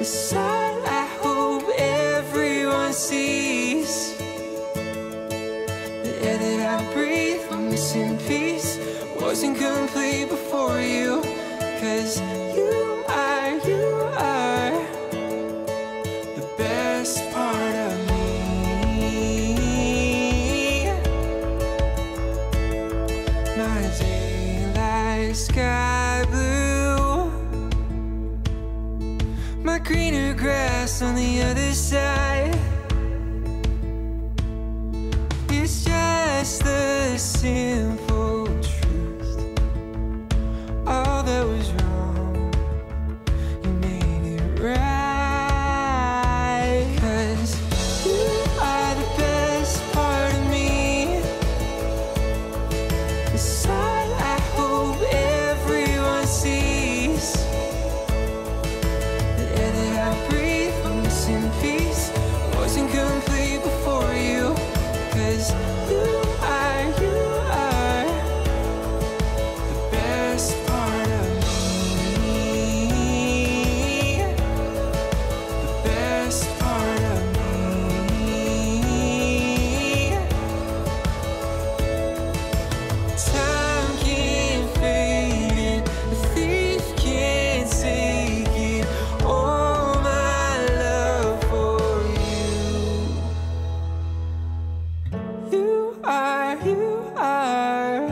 The simple you are.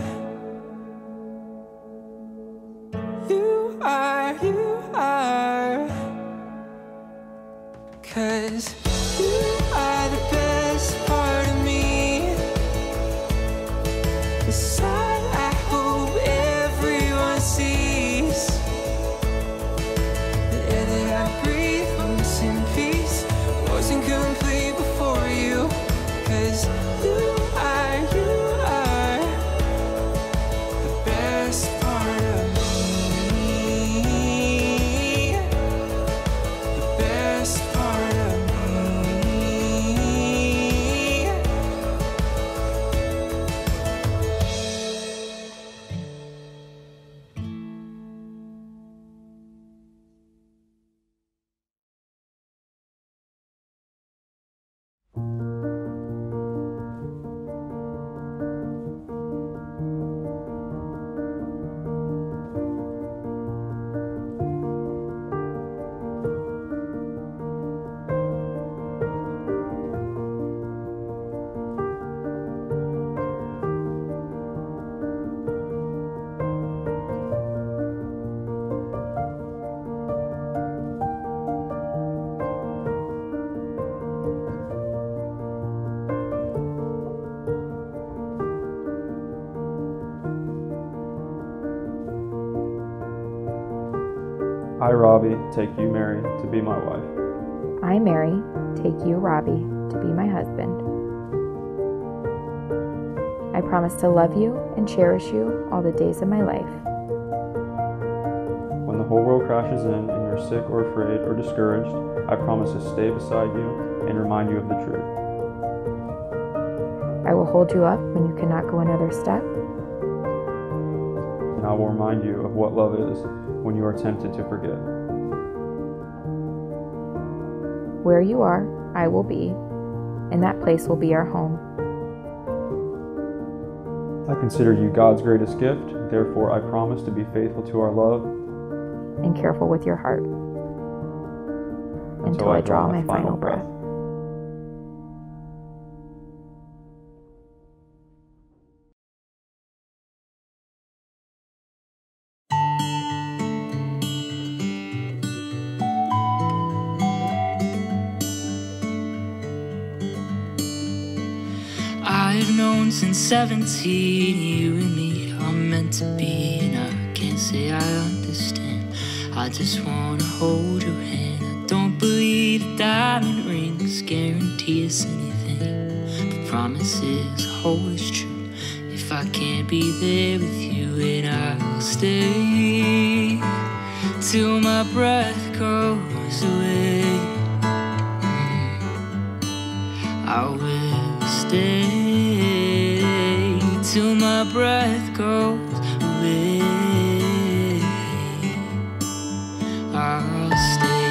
You are, you are. Cause Robby, take you, Mary, to be my wife. I, Mary, take you, Robby, to be my husband. I promise to love you and cherish you all the days of my life. When the whole world crashes in and you're sick or afraid or discouraged, I promise to stay beside you and remind you of the truth. I will hold you up when you cannot go another step. And I will remind you of what love is when you are tempted to forget. Where you are, I will be, and that place will be our home. I consider you God's greatest gift, therefore I promise to be faithful to our love and careful with your heart until, I draw my final breath. I've known since 17 you and me are meant to be, and I can't say I understand. I just wanna hold your hand. I don't believe a diamond rings guarantee us anything, but promises hold us true. If I can't be there with you, and I'll stay till my breath goes away. Mm. I will stay till my breath goes away. I'll stay.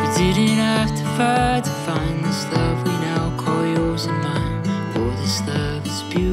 We didn't have to fight to find this love we now call yours and mine. Oh, this love is beautiful.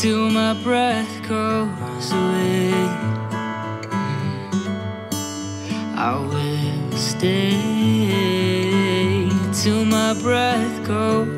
Till my breath goes away. I will stay till my breath goes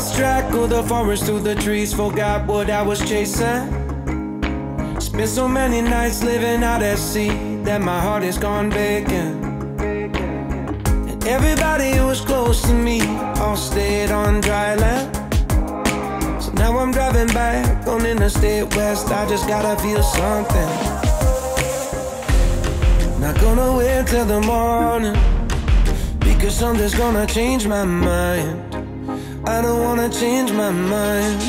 Lost track of the forest through the trees, forgot what I was chasing. Spent so many nights living out at sea that my heart is gone vacant. And everybody who was close to me all stayed on dry land. So now I'm driving back on Interstate West. I just gotta feel something. Not gonna wait till the morning because something's gonna change my mind. I don't wanna change my mind.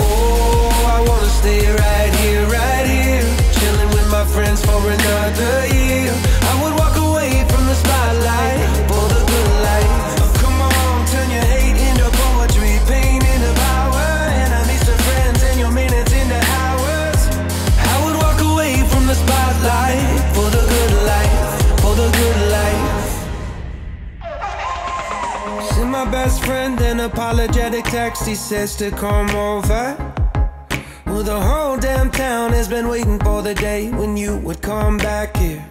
Oh, I wanna stay right here, right here, chilling with my friends for another year. Best friend an apologetic text. He says to come over. Well, the whole damn town has been waiting for the day when you would come back here.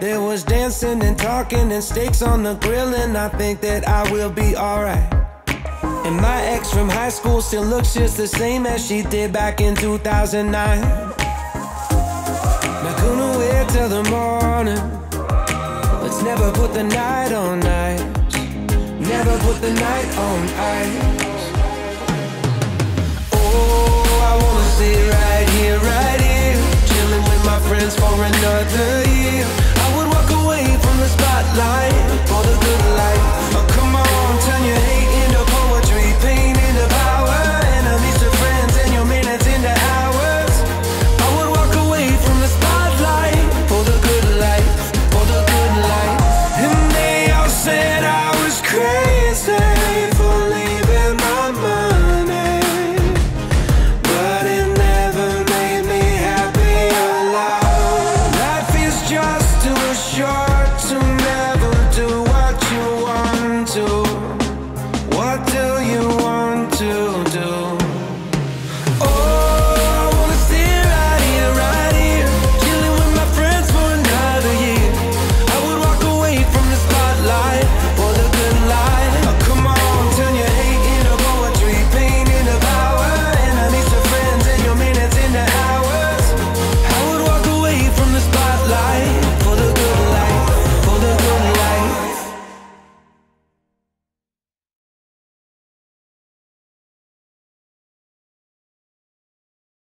There was dancing and talking and steaks on the grill, and I think that I will be alright. And my ex from high school still looks just the same as she did back in 2009. Not gonna wait till the morning. Let's never put the night on ice. Never put the night on ice. Oh, I wanna stay right here, right here, chilling with my friends for another year. I would walk away from the spotlight